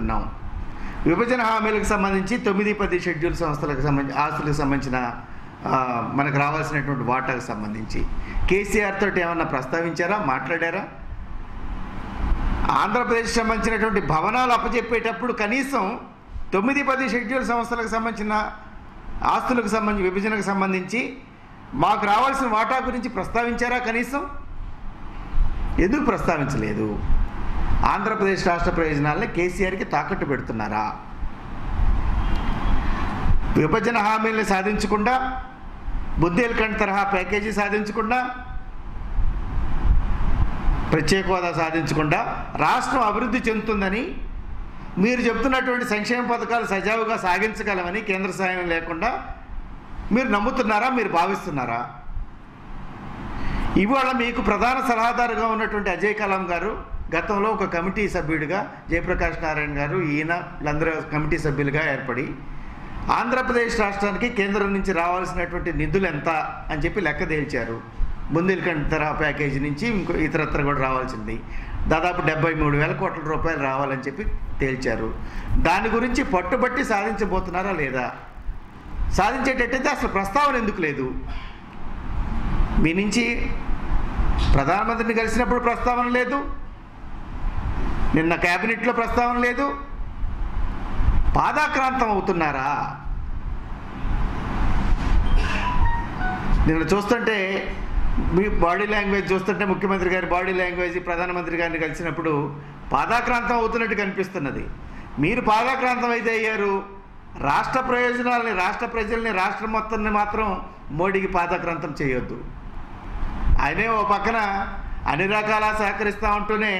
పెడుతున్నాం విభజన హామీలకు సంబంధించి తొమ్మిది పది షెడ్యూల్ సంస్థలకు సంబంధించి ఆస్తులకు సంబంధించిన మనకు రావాల్సినటువంటి వాటాకు సంబంధించి. కేసీఆర్ తోటి ఏమన్నా ప్రస్తావించారా? మాట్లాడారా? ఆంధ్రప్రదేశ్ సంబంధించినటువంటి భవనాలు అప్పచెప్పేటప్పుడు కనీసం తొమ్మిది పది షెడ్యూల్ సంస్థలకు సంబంధించిన ఆస్తులకు సంబంధించి విభజనకు సంబంధించి మాకు రావాల్సిన వాటా గురించి ప్రస్తావించారా కనీసం? ఎందుకు ప్రస్తావించలేదు? ఆంధ్రప్రదేశ్ రాష్ట్ర ప్రయోజనాలని కేసీఆర్కి తాకట్టు పెడుతున్నారా? విభజన హామీలను సాధించకుండా బుద్ధేల్ఖండ్ తరహా ప్యాకేజీ సాధించకుండా ప్రత్యేక హోదా సాధించకుండా రాష్ట్రం అభివృద్ధి చెందుతుందని మీరు చెప్తున్నటువంటి సంక్షేమ పథకాలు సజావుగా సాగించగలమని కేంద్ర సహాయం లేకుండా మీరు నమ్ముతున్నారా మీరు భావిస్తున్నారా? ఇవాళ మీకు ప్రధాన సలహాదారుగా ఉన్నటువంటి అజయ్ కలాం గారు గతంలో ఒక కమిటీ సభ్యుడిగా జయప్రకాష్ నారాయణ గారు ఈయన వీళ్ళందరూ కమిటీ సభ్యులుగా ఏర్పడి ఆంధ్రప్రదేశ్ రాష్ట్రానికి కేంద్రం నుంచి రావాల్సినటువంటి నిధులు ఎంత అని చెప్పి లెక్క తేల్చారు. బుందేల్ఖండ్ తరహా ప్యాకేజీ నుంచి ఇంకో ఇతరత్ర కూడా రావాల్సింది. దాదాపు డెబ్బై మూడు వేల కోట్ల రూపాయలు రావాలని చెప్పి తేల్చారు. దాని గురించి పట్టుబట్టి సాధించబోతున్నారా లేదా? సాధించేటట్టయితే అసలు ప్రస్తావన ఎందుకు లేదు? మీ నుంచి ప్రధానమంత్రిని కలిసినప్పుడు ప్రస్తావన లేదు. నిన్న క్యాబినెట్లో ప్రస్తావన లేదు. పాదాక్రాంతం అవుతున్నారా? నిన్న చూస్తుంటే మీ బాడీ లాంగ్వేజ్ చూస్తుంటే ముఖ్యమంత్రి గారి బాడీ లాంగ్వేజ్ ప్రధానమంత్రి గారిని కలిసినప్పుడు పాదాక్రాంతం అవుతున్నట్టు కనిపిస్తున్నది. మీరు పాదాక్రాంతం అయితే అయ్యారు. రాష్ట్ర ప్రయోజనాలని రాష్ట్ర ప్రజల్ని రాష్ట్రం మొత్తాన్ని మాత్రం మోడీకి పాదాక్రాంతం చేయొద్దు. ఆయనే ఓ పక్కన అన్ని రకాల సహకరిస్తూ ఉంటూనే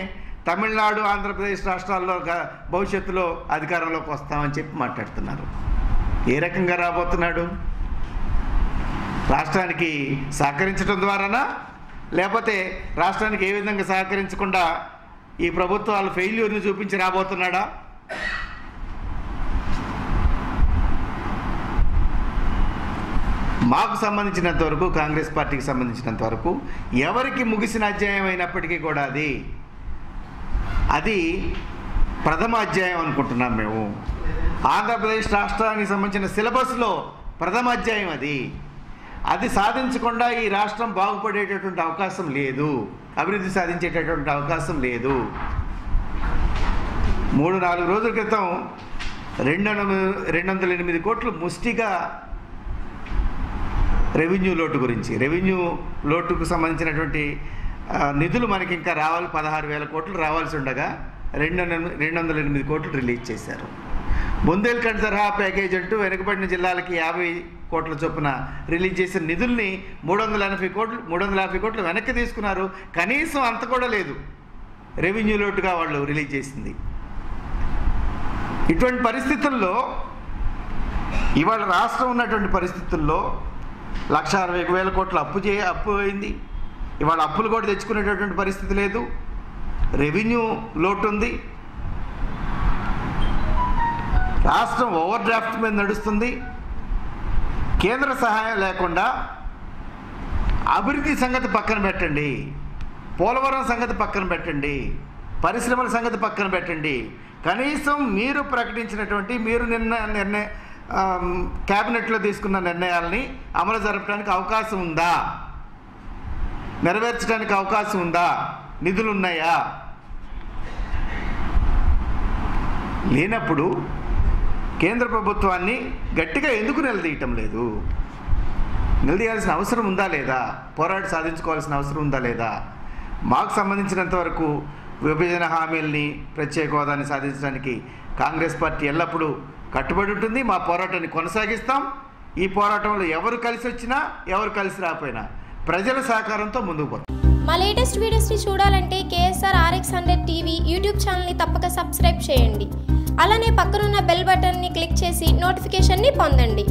తమిళనాడు ఆంధ్రప్రదేశ్ రాష్ట్రాల్లో గ- భవిష్యత్తులో అధికారంలోకి వస్తామని చెప్పి మాట్లాడుతున్నారు. ఏ రకంగా రాబోతున్నాడు? రాష్ట్రానికి సహకరించడం ద్వారానా? లేకపోతే రాష్ట్రానికి ఏ విధంగా సహకరించకుండా ఈ ప్రభుత్వాలు ఫెయిల్యూర్ని చూపించి రాబోతున్నాడా? మాకు సంబంధించినంత వరకు కాంగ్రెస్ పార్టీకి సంబంధించినంత వరకు ఎవరికి ముగిసిన అధ్యాయం అయినప్పటికీ కూడా అది అది ప్రథమ అధ్యాయం అనుకుంటున్నాం మేము. ఆంధ్రప్రదేశ్ రాష్ట్రానికి సంబంధించిన సిలబస్లో ప్రథమ అధ్యాయం అది. అది సాధించకుండా ఈ రాష్ట్రం బాగుపడేటటువంటి అవకాశం లేదు. అభివృద్ధి సాధించేటటువంటి అవకాశం లేదు. మూడు నాలుగు రోజుల క్రితం రెండు వందల రెండు వందల ఎనిమిది కోట్లు ముష్టిగా రెవెన్యూ లోటు గురించి రెవెన్యూ లోటుకు సంబంధించినటువంటి నిధులు మనకి ఇంకా రావాలి పదహారు వేల కోట్లు రావాల్సి ఉండగా రెండు వందల రెండు వందల ఎనిమిది కోట్లు రిలీజ్ చేశారు. బుందేల్ఖండ్ తరహా ప్యాకేజ్ అంటూ వెనుకబడిన జిల్లాలకి యాభై కోట్ల చొప్పున రిలీజ్ చేసిన నిధుల్ని మూడు వందల ఎనభై కోట్లు మూడు వందల యాభై కోట్లు వెనక్కి తీసుకున్నారు. కనీసం అంత కూడా లేదు. రెవెన్యూ లోటుగా వాళ్ళు రిలీజ్ చేసింది. ఇటువంటి పరిస్థితుల్లో ఇవాళ రాష్ట్రం ఉన్నటువంటి పరిస్థితుల్లో లక్ష అరవై వేల కోట్లు అప్పు చే అప్పు అయింది. ఇవాళ అప్పులు కూడా తెచ్చుకునేటటువంటి పరిస్థితి లేదు. రెవెన్యూ లోటు ఉంది. రాష్ట్రం ఓవర్ డ్రాఫ్ట్ మీద నడుస్తుంది. కేంద్ర సహాయం లేకుండా అభివృద్ధి సంగతి పక్కన పెట్టండి. పోలవరం సంగతి పక్కన పెట్టండి. పరిశ్రమల సంగతి పక్కన పెట్టండి. కనీసం మీరు ప్రకటించినటువంటి మీరు నిన్న నిర్ణయ క్యాబినెట్లో తీసుకున్న నిర్ణయాల్ని అమలు జరపడానికి అవకాశం ఉందా? నెరవేర్చడానికి అవకాశం ఉందా? నిధులు ఉన్నాయా లేనప్పుడు కేంద్ర ప్రభుత్వాన్ని గట్టిగా ఎందుకు నిలదీయటం లేదు? నిలదీయాల్సిన అవసరం ఉందా లేదా? పోరాట సాధించుకోవాల్సిన అవసరం ఉందా లేదా? మాకు సంబంధించినంత వరకు విభజన హామీల్ని ప్రత్యేక హోదాన్ని సాధించడానికి కాంగ్రెస్ పార్టీ ఎల్లప్పుడూ కట్టుబడి ఉంటుంది. మా పోరాటాన్ని కొనసాగిస్తాం. ఈ పోరాటంలో ఎవరు కలిసి వచ్చినా ఎవరు కలిసి రాకపోయినా ప్రజల సహకారంతో ముందుకు పోతాం. మా లేటెస్ట్ వీడియోస్ని చూడాలంటే KSR RX hundred TV YouTube ఛానల్ని తప్పక సబ్స్క్రైబ్ చేయండి. అలానే పక్కనున్న బెల్ బటన్ని క్లిక్ చేసి నోటిఫికేషన్ని పొందండి.